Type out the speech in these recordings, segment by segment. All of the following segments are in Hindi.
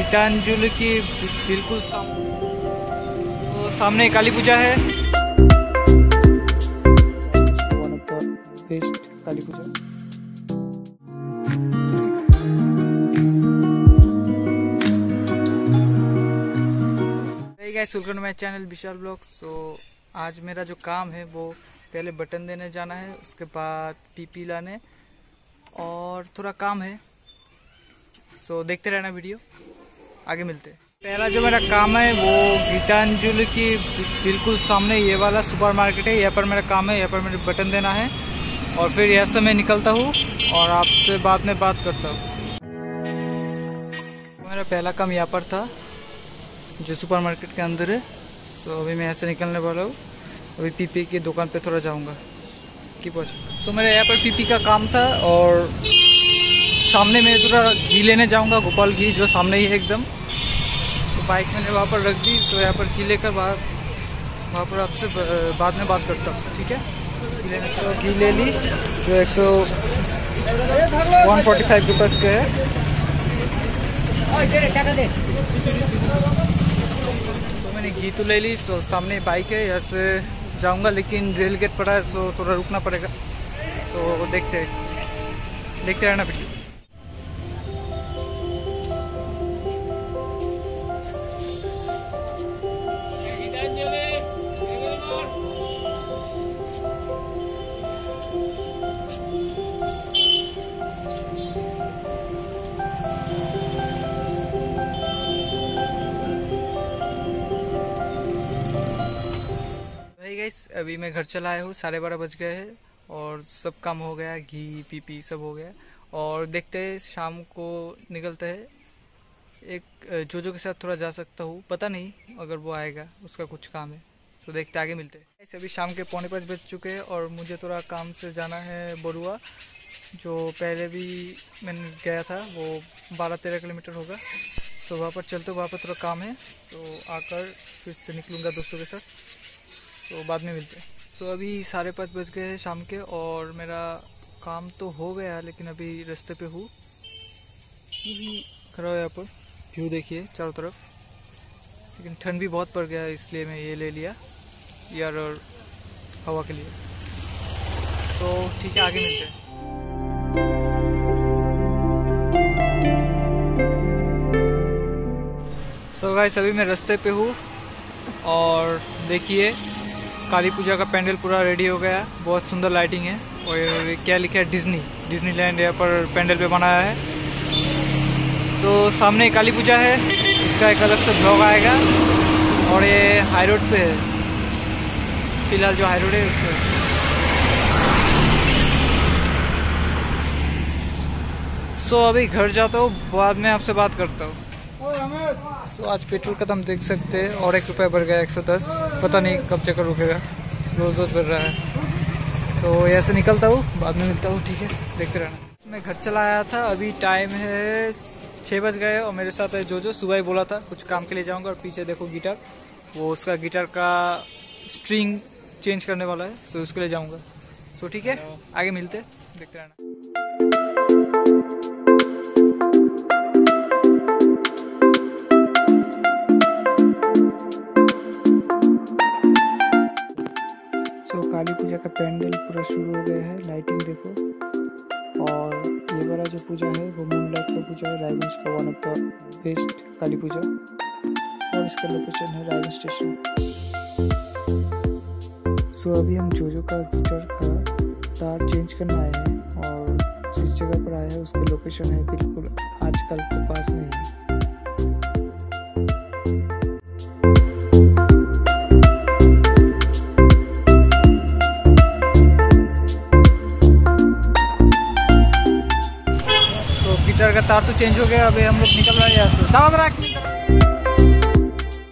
गीतांजलि की बिल्कुल साम... तो सामने काली पूजा है। Welcome to my channel Vishal blog so आज मेरा जो काम है, वो पहले बटन देने जाना है, उसके बाद पीपी लाने। और थोड़ा काम है। सो देखते रहना वीडियो। आगे मिलते हैं। पहला जो मेरा काम है, वो गीतांजलि की बिल्कुल सामने ये वाला सुपर मार्केट है। यहाँ पर मेरा काम है, यहाँ पर मेरे बटन देना है और फिर यहाँ से मैं निकलता हूँ और आपसे बाद में बात करता हूँ। मेरा पहला काम यहाँ पर था, जो सुपर मार्केट के अंदर है। तो अभी मैं ऐसे निकलने वाला हूँ। अभी पीपी की दुकान पे थोड़ा जाऊँगा। की पहुँच सो मेरा यहाँ पर पीपी का काम था और सामने मैं थोड़ा घी लेने जाऊँगा, गोपाल घी, जो सामने ही है एकदम। तो बाइक मैंने वहाँ पर रख दी तो यहाँ पर घी लेकर बाद वहाँ पर आपसे बाद में बात करता हूँ ठीक है तो ले ली जो एक सौ वन फोर्टी फाइव रुपीज़ के है तो मैंने घी तो ले ली तो सामने बाइक है यहाँ से जाऊँगा लेकिन रेल गेट पड़ा है तो थोड़ा रुकना पड़ेगा तो देखते हैं देखते रहना वीडियो अभी मैं घर चला आया हूँ, साढ़े बारह बज गए हैं और सब काम हो गया, घी, पीपी सब हो गया। और देखते हैं, शाम को निकलते हैं। एक जोजो के साथ थोड़ा जा सकता हूँ, पता नहीं अगर वो आएगा, उसका कुछ काम है। तो देखते आगे मिलते हैं। अभी शाम के पौने पाँच बज चुके हैं और मुझे थोड़ा काम से जाना है बरुआ, जो पहले भी मैंने गया था, वो बारह तेरह किलोमीटर होगा। तो वहाँ पर चलते वहाँ पर थोड़ा काम है तो आकर फिर से निकलूँगा दोस्तों के साथ। तो बाद में मिलते हैं। सो so, अभी साढ़े पाँच बज गए हैं शाम के और मेरा काम तो हो गया लेकिन अभी रास्ते पे हूँ। खड़ा हो यहाँ पर। व्यू देखिए चारों तरफ़। लेकिन ठंड भी बहुत पड़ गया है इसलिए मैं ये ले लिया यार और हवा के लिए। तो ठीक है आगे मिलते हैं। सो so गाइस अभी मैं रास्ते पे हूँ और देखिए काली पूजा का पैंडल पूरा रेडी हो गया है। बहुत सुंदर लाइटिंग है। और क्या लिखा है? डिज्नी डिज्नी लैंड यहाँ पर पैंडल पे बनाया है। तो सामने काली पूजा है। इसका एक अलग से ब्लॉग आएगा। और ये हाई रोड पे है। फ़िलहाल जो हाई रोड है उस पर सो अभी घर जाता हूँ। बाद में आपसे बात करता हूँ। तो आज पेट्रोल का दाम देख सकते हैं और एक रुपया बढ़ गया एक सौ दस। पता नहीं कब चक्कर रुकेगा। रोज रोज बढ़ रहा है। तो यहाँ से निकलता हूँ बाद में मिलता हूँ ठीक है? देखते रहना। मैं घर चला आया था अभी टाइम है छः बज गए और मेरे साथ है जो जो सुबह ही बोला था कुछ काम के लिए जाऊँगा और पीछे देखो गिटार वो उसका गिटार का स्ट्रिंग चेंज करने वाला है तो उसके लिए जाऊँगा। तो ठीक है? आगे मिलते देखते रहना। काली पूजा का पैंडल पूरा शुरू हो गया है लाइटिंग देखो। और ये वाला जो पूजा है, वो मूनलाइट का पूजा है रायगंज का one of the best Kali Puja. और इसका लोकेशन है रायगंज स्टेशन सो अभी हम जोजो का गिटार का तार चेंज करने आए हैं और जिस जगह पर आए हैं, उसका लोकेशन है बिल्कुल आजकल के पास नहीं है। तार तो चेंज हो गया, अभी हम लोग निकल रहे हैं यहाँ से।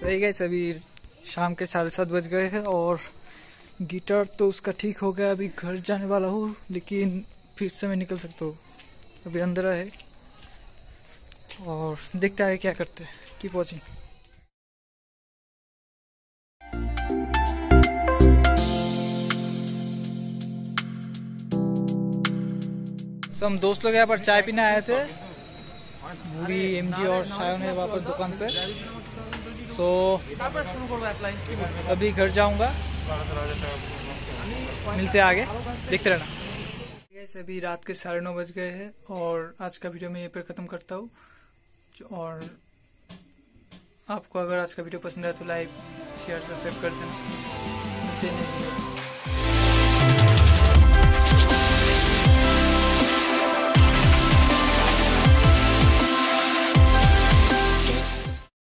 तो गए अभी शाम के साढ़े सात बज गए हैं और गिटार तो उसका ठीक हो गया, अभी घर जाने वाला हूँ, लेकिन फिर से मैं निकल सकता हूँ। अभी अंदर है और देखते हैं क्या करते हैं। की वॉचिंग तो हम दोस्त लोग यहाँ पर चाय पीने आए थे। बूढ़ी एम और शायन है वहाँ पर दुकान पे तो अभी घर जाऊँगा। मिलते आगे। देखते रहना। अभी रात के साढ़े नौ बज गए हैं और आज का वीडियो मैं यहीं पर ख़त्म करता हूँ। और आपको अगर आज का वीडियो पसंद आया तो लाइक शेयर सब्सक्राइब कर देना। हैं।